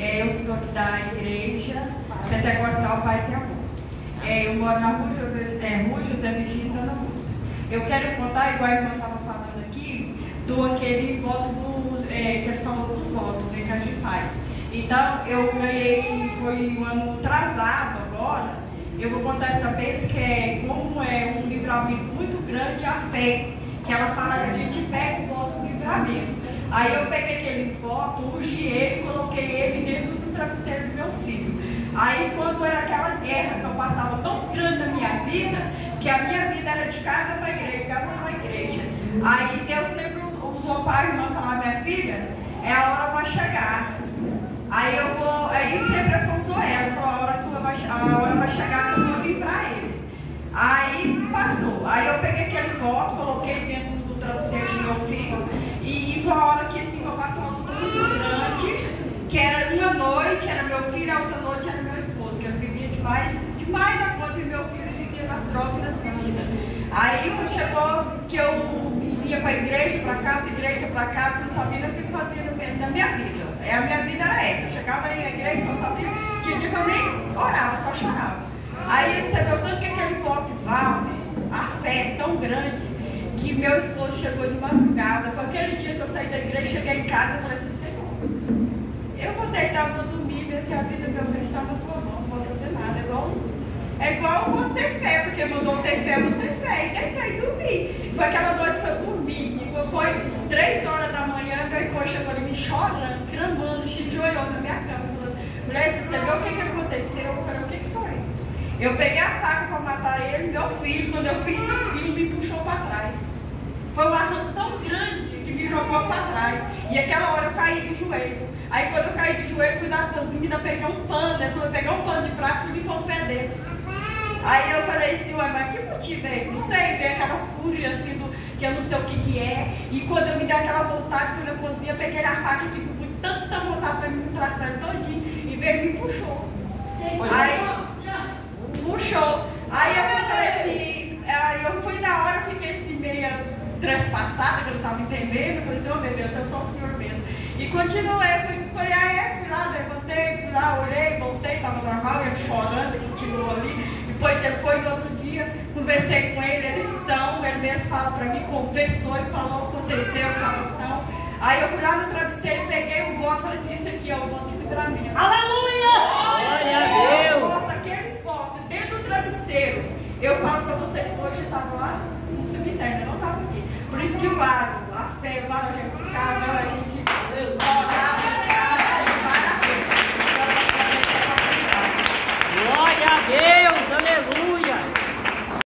Eu sou aqui da igreja Pentecostal Paz e Amor. Eu moro na rua José, é, rua José Virgínio Dona Lúcia. Eu quero contar, igual a irmã estava falando aqui, do aquele voto do, é, que ele falou dos votos né, que a gente faz. Então, eu ganhei, foi um ano atrasado agora, eu vou contar essa vez que é como é um livramento muito grande a fé, que ela fala que a gente pega o voto do livramento. Aí eu peguei aquele voto, ungi ele, coloquei ele dentro do travesseiro do meu filho. Aí quando era aquela guerra que eu passava tão grande na minha vida, que a minha vida era de casa para igreja, casa para igreja. Aí Deus sempre usou para a irmã falar, minha filha, é a hora para chegar. Aí eu vou, aí sempre usou ela, falou, a hora, sua vai, a hora vai chegar que eu vou livrar ele. Aí passou. Aí eu peguei aquele voto, coloquei dentro do travesseiro do meu filho, e, e foi a hora que assim, eu passei uma luta muito grande, que era uma noite, era meu filho, a outra noite era meu esposo, que eu vivia demais, demais da conta, e meu filho vivia nas drogas e nas bebidas. Aí quando chegou que eu ia para igreja, para casa, igreja, para casa, não sabia o que fazer na minha vida. É, a minha vida era essa. Eu chegava na igreja, só sabia, tinha dia que eu nem orava, só chorava. Aí você vê o tanto que aquele voto vale, a fé é tão grande, que meu esposo chegou de madrugada. Foi aquele dia que eu saí da igreja, cheguei em casa e falei assim, Senhor, eu vou deitar, vou dormir, porque a vida meu filho está na tua mão, não posso fazer nada. É igual, é igual eu ter fé, porque mandou ter fé, eu não ter fé. E deitei e dormi. Foi aquela noite que eu dormi. E foi três horas da manhã, meu esposo chegou ali me chorando, cramando, se joelhou na minha cama, falando, mulher, você viu o que, que aconteceu? Eu falei, o que, que foi? Eu peguei a faca para matar ele, meu filho, quando eu fiz isso, me puxou para trás. Foi um arranjo tão grande que me jogou para trás. E aquela hora eu caí de joelho. Aí quando eu caí de joelho, fui na cozinha, peguei um pano, né? Fui pegar um pano de prato e me pé. Aí eu falei assim, ué, mas que motivo é esse? Não sei, veio aquela fúria assim, do, que eu não sei o que que é. E quando eu me dei aquela vontade, fui na cozinha, peguei a faca assim, fui tanta vontade para me traçar todinho, e veio e me puxou. Aí, puxou. Aí eu falei assim, aí eu fui na hora, fiquei assim meia trespassada, que eu não estava entendendo, eu falei assim, oh meu Deus, eu sou o senhor mesmo. E continuei, fui, falei, ah é, fui lá, levantei, fui lá, orei, voltei, estava normal, ele chorando, continuou ali. Depois ele foi no outro dia, conversei com ele, eles são, ele mesmo fala para mim, confessou e falou, aconteceu, estava são. Aí eu fui lá no travesseiro, peguei o voto falei assim, isso aqui é o voto de livramento. Aleluia! Glória a Deus! Nossa, aquele voto dentro do travesseiro. Eu falo para você que hoje estava lá no cemitério, eu não estava aqui. Por isso que vale a fé, vale a gente buscar, vale a gente